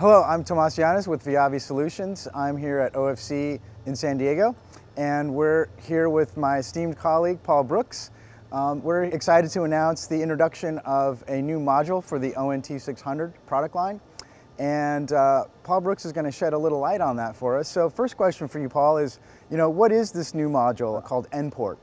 Hello, I'm Tomas Llanes with Viavi Solutions. I'm here at OFC in San Diego, and we're here with my esteemed colleague, Paul Brooks. Um, we're excited to announce the introduction of a new module for the ONT 600 product line. And uh, Paul Brooks is going to shed a little light on that for us. So first question for you, Paul, is, you know, what is this new module called NPort?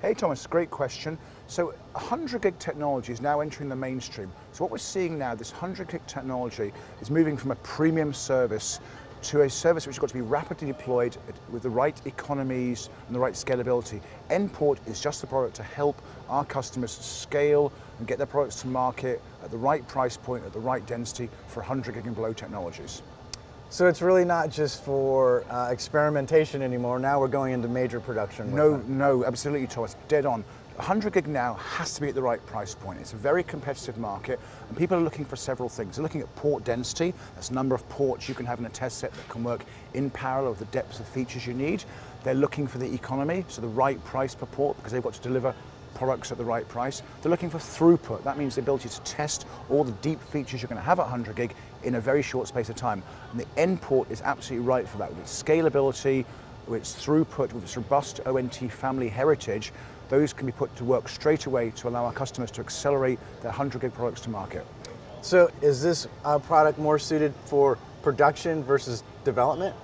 Hey Thomas, great question. So 100 gig technology is now entering the mainstream. So what we're seeing now, this 100 gig technology is moving from a premium service to a service which has got to be rapidly deployed with the right economies and the right scalability. NPort is just the product to help our customers scale and get their products to market at the right price point, at the right density for 100 gig and below technologies. So it's really not just for uh, experimentation anymore. Now we're going into major production. No, no, absolutely, Thomas. Dead on. 100 gig now has to be at the right price point. It's a very competitive market and people are looking for several things. They're looking at port density, that's the number of ports you can have in a test set that can work in parallel with the depths of features you need. They're looking for the economy, so the right price per port because they've got to deliver products at the right price. They're looking for throughput. That means the ability to test all the deep features you're going to have at 100 gig in a very short space of time. And the NPort is absolutely right for that with its scalability, with its throughput, with its robust ONT family heritage. Those can be put to work straight away to allow our customers to accelerate their 100 gig products to market. So is this uh, product more suited for production versus development?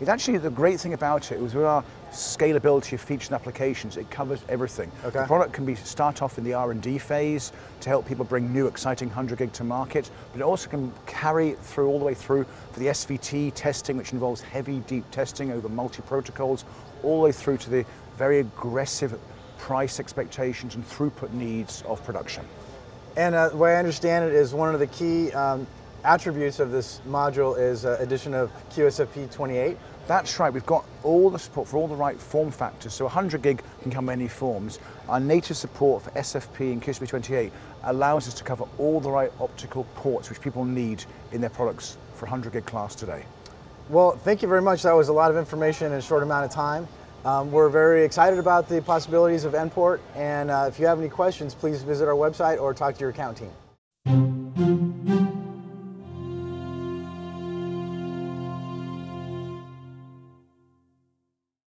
It's actually the great thing about it is with our scalability of features and applications, it covers everything. Okay. The product can be start off in the R&D phase to help people bring new exciting 100 gig to market, but it also can carry through all the way through for the SVT testing, which involves heavy, deep testing over multi-protocols, all the way through to the very aggressive price expectations and throughput needs of production. And uh, the way I understand it is one of the key um, attributes of this module is uh, addition of QSFP 28. That's right, we've got all the support for all the right form factors. So 100 gig can come in any forms. Our native support for SFP and QSFP 28 allows us to cover all the right optical ports which people need in their products for 100 gig class today. Well, thank you very much. That was a lot of information in a short amount of time. Um, we're very excited about the possibilities of NPort, and uh, if you have any questions, please visit our website or talk to your account team.